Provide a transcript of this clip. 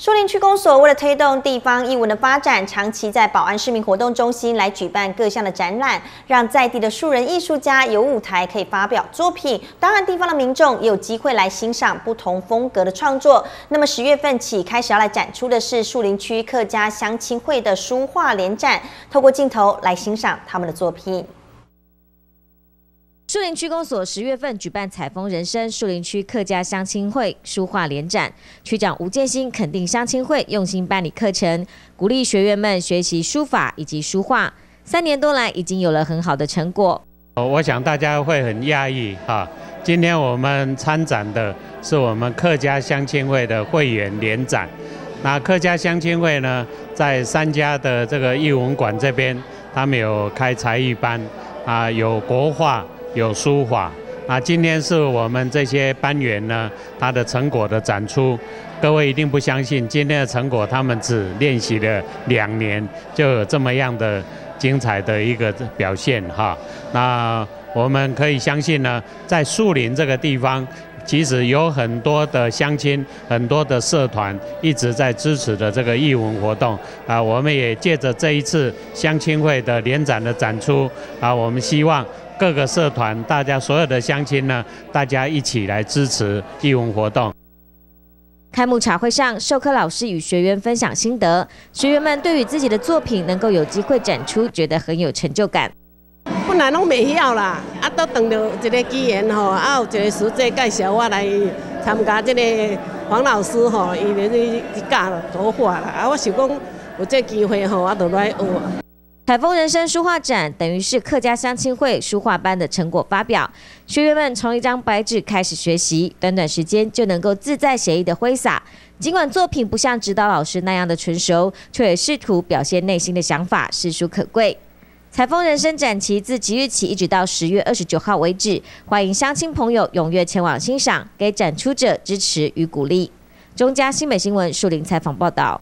树林区公所为了推动地方艺文的发展，长期在保安市民活动中心来举办各项的展览，让在地的树人艺术家有舞台可以发表作品。当然，地方的民众也有机会来欣赏不同风格的创作。那么十月份起开始要来展出的是树林区客家乡亲会的书画联展，透过镜头来欣赏他们的作品。树林区公所十月份举办采风人生树林区客家乡亲会书画联展，区长吴建新肯定乡亲会用心办理课程，鼓励学员们学习书法以及书画，三年多来已经有了很好的成果。我想大家会很讶异哈，今天我们参展的是我们客家乡亲会的会员联展，那客家乡亲会呢，在三家的这个艺文馆这边，他们有开才艺班啊，有国画。有书法，那今天是我们这些班员呢，他的成果的展出。各位一定不相信，今天的成果，他们只练习了两年，就有这么样的精彩的一个表现哈。那我们可以相信呢，在树林这个地方，其实有很多的乡亲、很多的社团一直在支持的这个艺文活动啊。我们也借着这一次乡亲会的联展的展出啊，我们希望。各个社团，大家所有的乡亲呢，大家一起来支持义文活动。开幕茶会上，授课老师与学员分享心得，学员们对于自己的作品能够有机会展出，觉得很有成就感。本来拢未晓啦，啊，都等到一个机缘吼，啊，有一个师姐介绍我来参加这个黄老师吼，伊咧去教图画啦，啊，我想讲有这机会吼，我就来学。采风人生书画展等于是客家乡亲会书画班的成果发表，学员们从一张白纸开始学习，短短时间就能够自在写意的挥洒。尽管作品不像指导老师那样的纯熟，却也试图表现内心的想法，实属可贵。采风人生展期自即日起一直到十月二十九号为止，欢迎乡亲朋友踊跃前往欣赏，给展出者支持与鼓励。中嘉新美新闻树林采访报道。